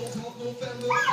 no hope, no family.